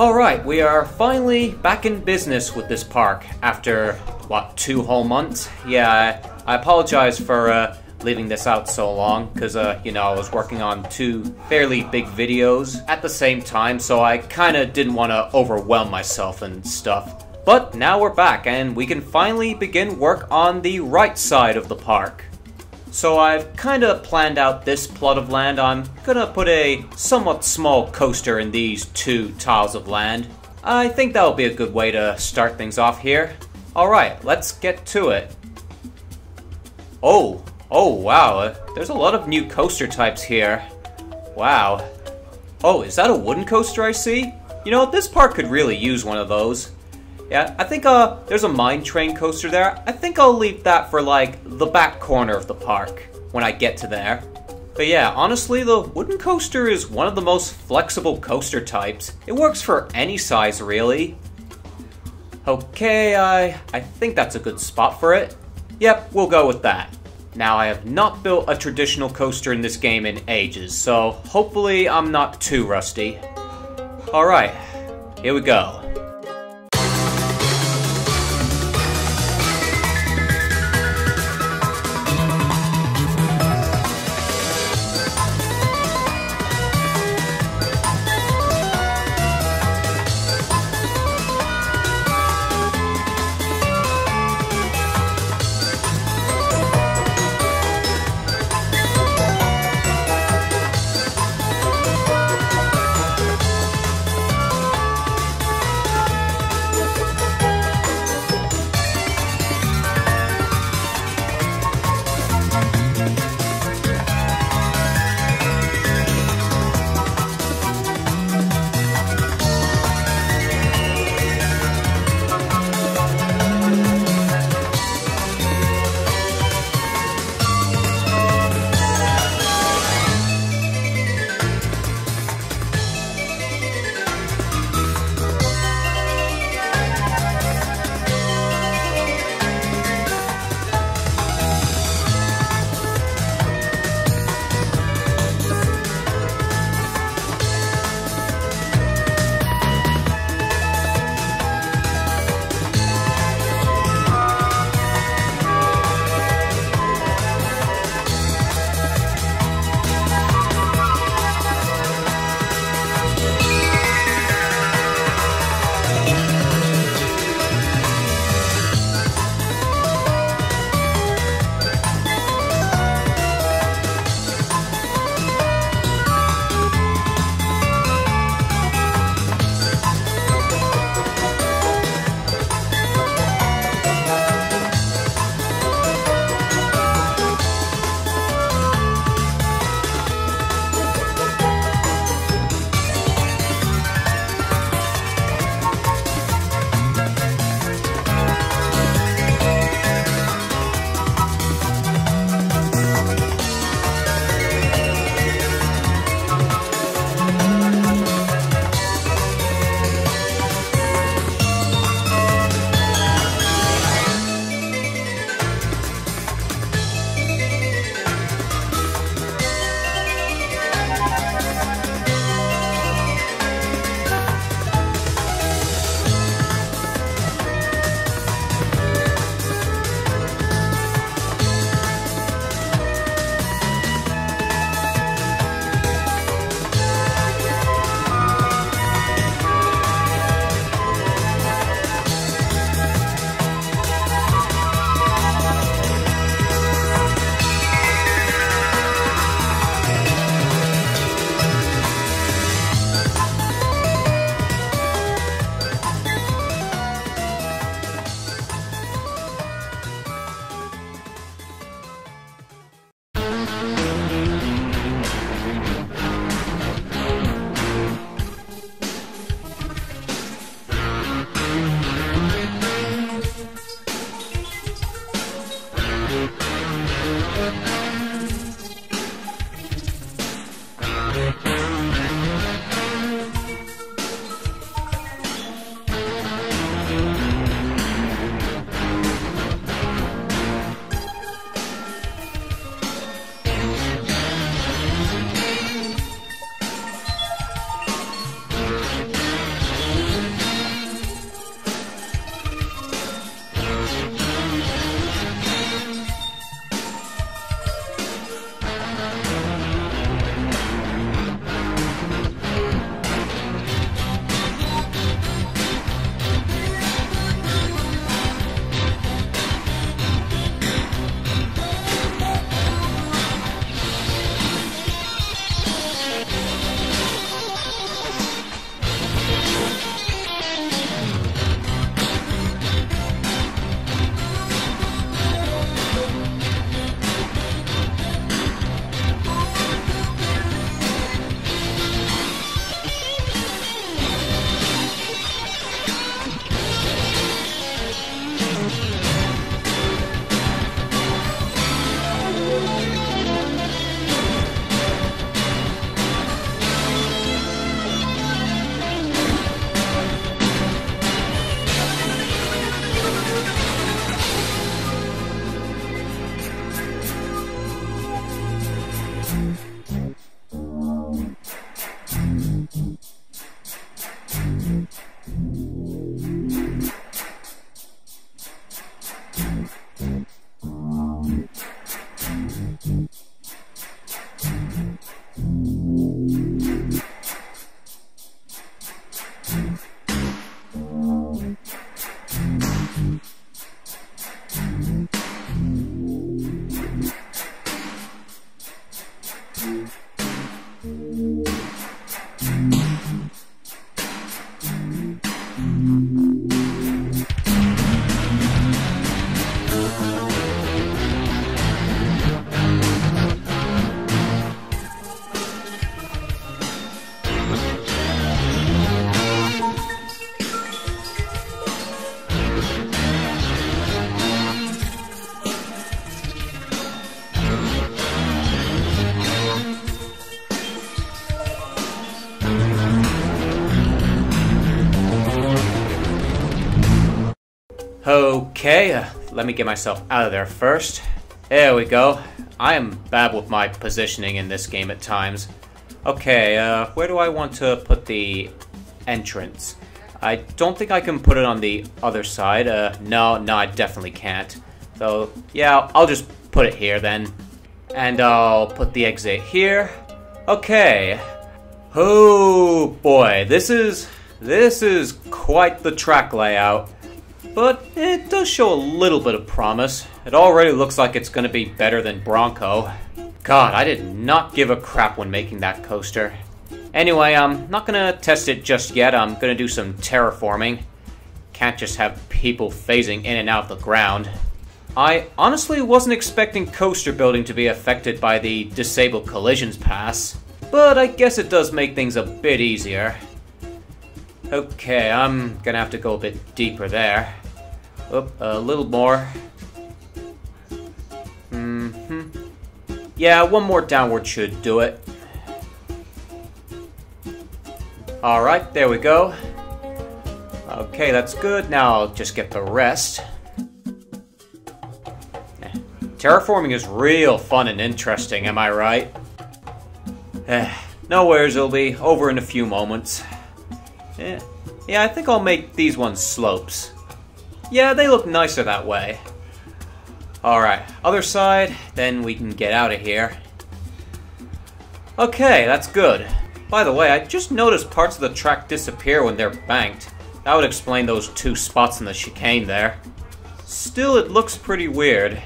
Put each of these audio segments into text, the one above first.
Alright, we are finally back in business with this park after, what, two whole months? Yeah, I, I apologize for uh, leaving this out so long, because, uh, you know, I was working on two fairly big videos at the same time, so I kinda didn't want to overwhelm myself and stuff. But now we're back, and we can finally begin work on the right side of the park. So I've kinda planned out this plot of land. I'm gonna put a somewhat small coaster in these two tiles of land. I think that'll be a good way to start things off here. Alright, let's get to it. Oh, oh wow, uh, there's a lot of new coaster types here. Wow. Oh, is that a wooden coaster I see? You know, this park could really use one of those. Yeah, I think uh, there's a mine train coaster there. I think I'll leave that for like the back corner of the park when I get to there. But yeah, honestly, the wooden coaster is one of the most flexible coaster types. It works for any size, really. Okay, I, I think that's a good spot for it. Yep, we'll go with that. Now, I have not built a traditional coaster in this game in ages, so hopefully I'm not too rusty. Alright, here we go. Okay, uh, let me get myself out of there first. There we go. I am bad with my positioning in this game at times. Okay, uh, where do I want to put the entrance? I don't think I can put it on the other side. Uh, no, no, I definitely can't. So, yeah, I'll just put it here then. And I'll put the exit here. Okay. Oh boy, this is this is quite the track layout. But it does show a little bit of promise. It already looks like it's going to be better than Bronco. God, I did not give a crap when making that coaster. Anyway, I'm not going to test it just yet. I'm going to do some terraforming. Can't just have people phasing in and out of the ground. I honestly wasn't expecting coaster building to be affected by the Disable Collisions Pass, but I guess it does make things a bit easier. Okay, I'm gonna have to go a bit deeper there. Oop, a little more. Mm-hmm. Yeah, one more downward should do it. Alright, there we go. Okay, that's good. Now I'll just get the rest. Terraforming is real fun and interesting, am I right? Eh, no worries, it'll be over in a few moments. Yeah, yeah, I think I'll make these ones slopes. Yeah, they look nicer that way. Alright, other side, then we can get out of here. Okay, that's good. By the way, I just noticed parts of the track disappear when they're banked. That would explain those two spots in the chicane there. Still, it looks pretty weird.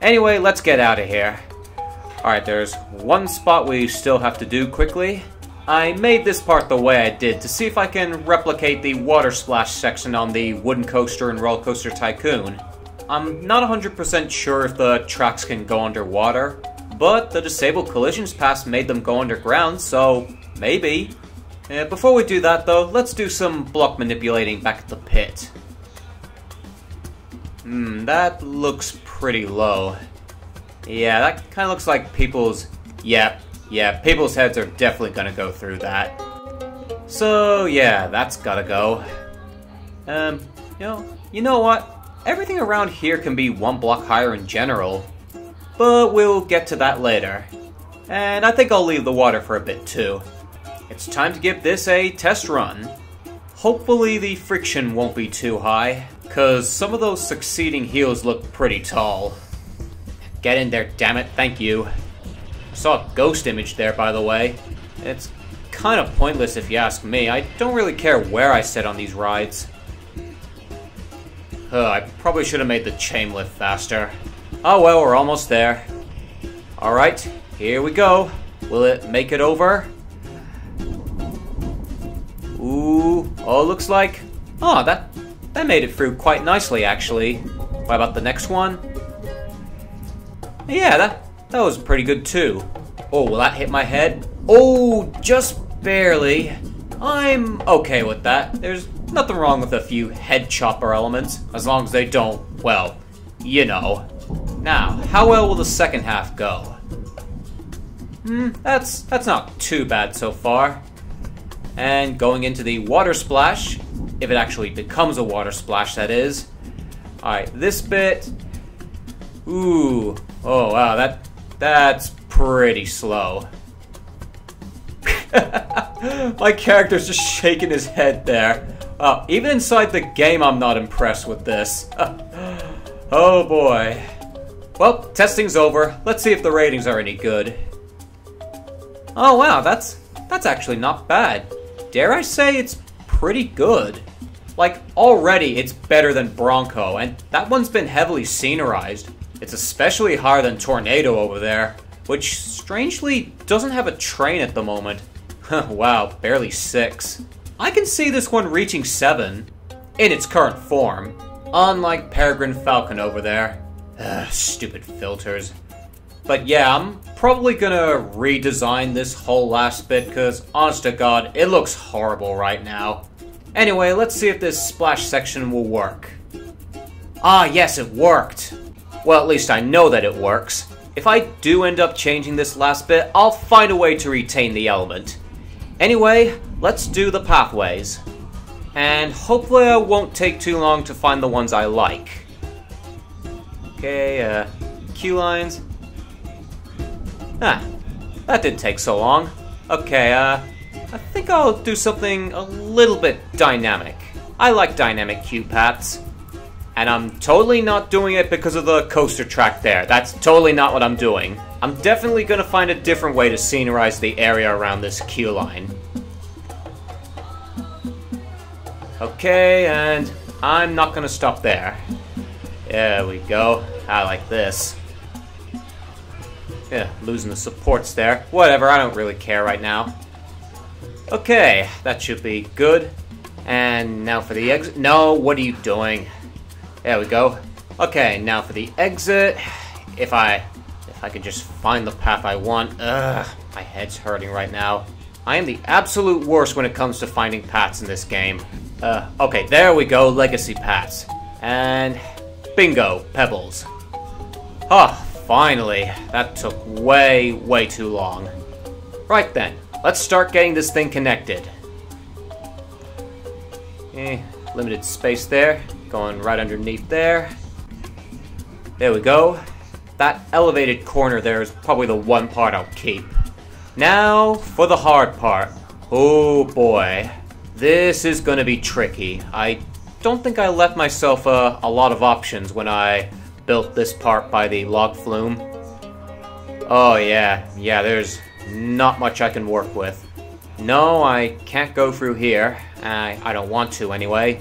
Anyway, let's get out of here. Alright, there's one spot we still have to do quickly. I made this part the way I did to see if I can replicate the water splash section on the wooden coaster in Roller Coaster Tycoon. I'm not 100% sure if the tracks can go underwater, but the Disabled Collisions Pass made them go underground, so maybe. Uh, before we do that though, let's do some block manipulating back at the pit. Hmm, that looks pretty low. Yeah, that kind of looks like people's... Yeah, yeah, people's heads are definitely gonna go through that. So, yeah, that's gotta go. Um, you know, you know what? Everything around here can be one block higher in general. But we'll get to that later. And I think I'll leave the water for a bit too. It's time to give this a test run. Hopefully the friction won't be too high. Because some of those succeeding heels look pretty tall. Get in there, damn it, thank you. I saw a ghost image there, by the way. It's kind of pointless if you ask me. I don't really care where I sit on these rides. Uh, I probably should have made the chain lift faster. Oh well, we're almost there. Alright, here we go. Will it make it over? Ooh, oh, looks like... Oh, that that made it through quite nicely, actually. What about the next one? Yeah, that, that was pretty good too. Oh, will that hit my head? Oh, just barely. I'm okay with that. There's nothing wrong with a few head chopper elements, as long as they don't, well, you know. Now, how well will the second half go? Hmm, that's, that's not too bad so far. And going into the water splash, if it actually becomes a water splash, that is. Alright, this bit... Ooh. Oh, wow, that that's pretty slow. My character's just shaking his head there. Oh, even inside the game, I'm not impressed with this. oh boy. Well, testing's over. Let's see if the ratings are any good. Oh wow, that's that's actually not bad. Dare I say it's pretty good. Like, already it's better than Bronco, and that one's been heavily scenerized. It's especially higher than Tornado over there, which strangely doesn't have a train at the moment. wow, barely 6. I can see this one reaching 7, in its current form, unlike Peregrine Falcon over there. Ugh, stupid filters. But yeah, I'm probably gonna redesign this whole last bit, because honest to god, it looks horrible right now. Anyway, let's see if this splash section will work. Ah, yes, it worked! Well, at least I know that it works. If I do end up changing this last bit, I'll find a way to retain the element. Anyway, let's do the pathways. and hopefully I won't take too long to find the ones I like. Okay, uh, queue lines. Ah, that didn't take so long. Okay, uh, I think I'll do something a little bit dynamic. I like dynamic queue paths. And I'm totally not doing it because of the coaster track there. That's totally not what I'm doing. I'm definitely gonna find a different way to scenerize the area around this queue line. Okay, and I'm not gonna stop there. There we go. I like this. Yeah, losing the supports there. Whatever, I don't really care right now. Okay, that should be good. And now for the exit. No, what are you doing? There we go. Okay, now for the exit. If I if I could just find the path I want. Ugh, my head's hurting right now. I am the absolute worst when it comes to finding paths in this game. Uh, okay, there we go, legacy paths. And bingo, pebbles. Ah, oh, finally. That took way, way too long. Right then, let's start getting this thing connected. Eh, limited space there. Going right underneath there. There we go. That elevated corner there is probably the one part I'll keep. Now for the hard part. Oh boy. This is gonna be tricky. I don't think I left myself a, a lot of options when I built this part by the log flume. Oh yeah, yeah, there's not much I can work with. No, I can't go through here. I, I don't want to anyway.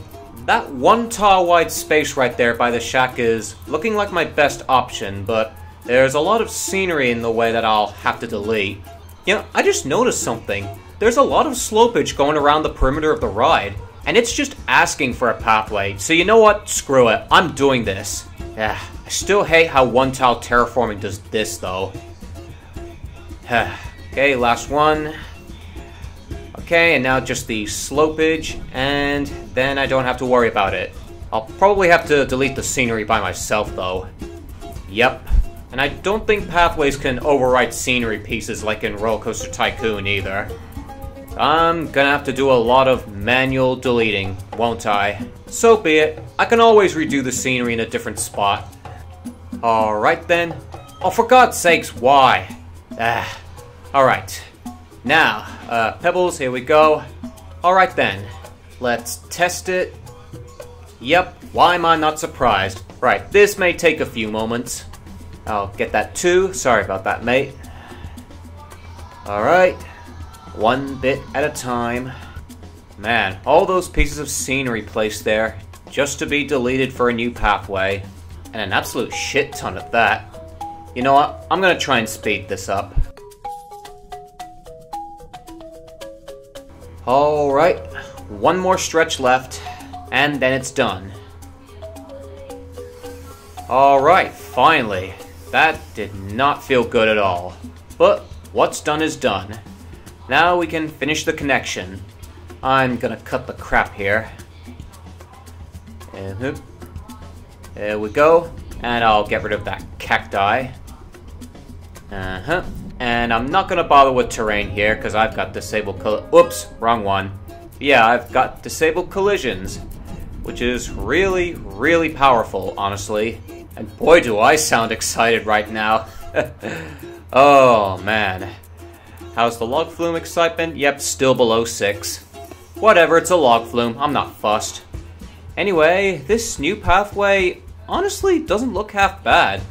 That one tile wide space right there by the shack is looking like my best option, but there's a lot of scenery in the way that I'll have to delete. You know, I just noticed something. There's a lot of slopage going around the perimeter of the ride, and it's just asking for a pathway. So you know what? Screw it. I'm doing this. Yeah, I still hate how one tile terraforming does this though. okay, last one. Okay, and now just the slopage, and then I don't have to worry about it. I'll probably have to delete the scenery by myself though. Yep. And I don't think pathways can overwrite scenery pieces like in Roller Coaster Tycoon either. I'm gonna have to do a lot of manual deleting, won't I? So be it. I can always redo the scenery in a different spot. Alright then. Oh, for God's sakes, why? Ah. Alright. Now, uh, Pebbles, here we go. Alright then. Let's test it. Yep, why am I not surprised? Right, this may take a few moments. I'll get that too. Sorry about that, mate. Alright. One bit at a time. Man, all those pieces of scenery placed there just to be deleted for a new pathway. And an absolute shit ton at that. You know what? I'm gonna try and speed this up. Alright, one more stretch left, and then it's done. Alright, finally. That did not feel good at all. But what's done is done. Now we can finish the connection. I'm gonna cut the crap here. And there we go. And I'll get rid of that cacti. Uh-huh. And I'm not gonna bother with terrain here, because I've got disabled Oops, wrong one. Yeah, I've got disabled collisions, which is really, really powerful, honestly. And boy do I sound excited right now. oh, man. How's the log flume excitement? Yep, still below 6. Whatever, it's a log flume, I'm not fussed. Anyway, this new pathway honestly doesn't look half bad.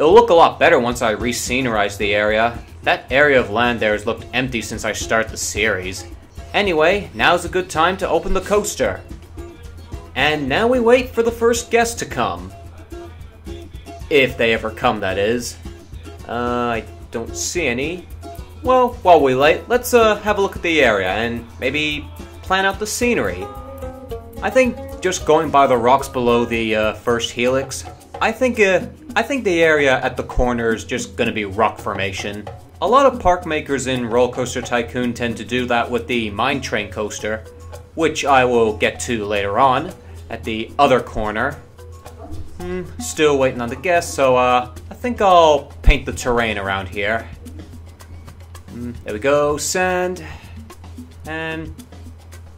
It'll look a lot better once I re-scenerize the area. That area of land there has looked empty since I started the series. Anyway, now's a good time to open the coaster. And now we wait for the first guest to come. If they ever come, that is. Uh, I don't see any. Well, while we wait, let's uh, have a look at the area and maybe plan out the scenery. I think just going by the rocks below the uh, first helix, I think uh, I think the area at the corner is just going to be rock formation. A lot of park makers in Roller Coaster Tycoon tend to do that with the Mine Train coaster, which I will get to later on at the other corner. Hmm, still waiting on the guests, so uh, I think I'll paint the terrain around here. Hmm, there we go, sand, and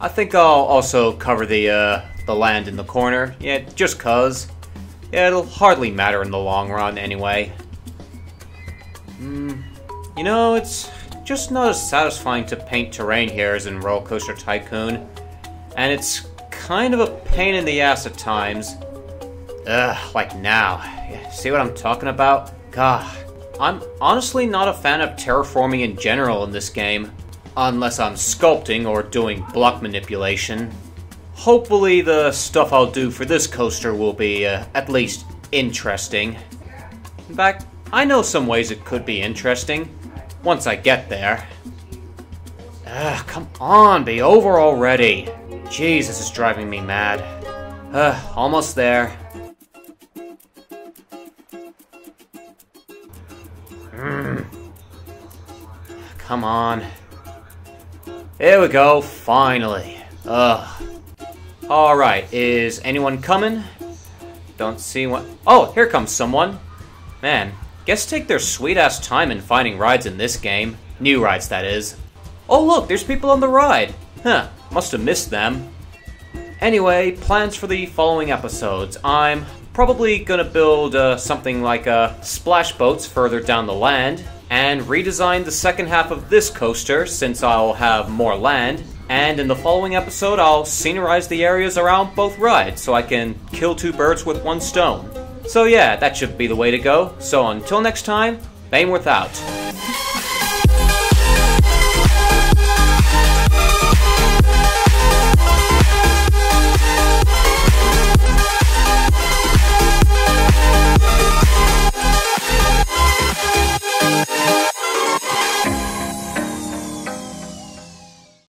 I think I'll also cover the, uh, the land in the corner. Yeah, just cuz. Yeah, it'll hardly matter in the long run anyway. Hmm, you know, it's just not as satisfying to paint terrain here as in Roller Coaster Tycoon. And it's kind of a pain in the ass at times. Ugh, like now. See what I'm talking about? God, I'm honestly not a fan of terraforming in general in this game. Unless I'm sculpting or doing block manipulation. Hopefully the stuff I'll do for this coaster will be uh, at least interesting. In fact, I know some ways it could be interesting. Once I get there. Ugh, come on, be over already. This is driving me mad. Ugh, almost there. Mm. Come on. There we go, finally. Ugh. Alright, is anyone coming? Don't see what. Oh, here comes someone. Man, guess take their sweet ass time in finding rides in this game. New rides, that is. Oh, look, there's people on the ride. Huh, must have missed them. Anyway, plans for the following episodes. I'm probably gonna build uh, something like uh, splash boats further down the land, and redesign the second half of this coaster since I'll have more land. And in the following episode, I'll scenerize the areas around both rides so I can kill two birds with one stone. So yeah, that should be the way to go. So until next time, Baneworth out.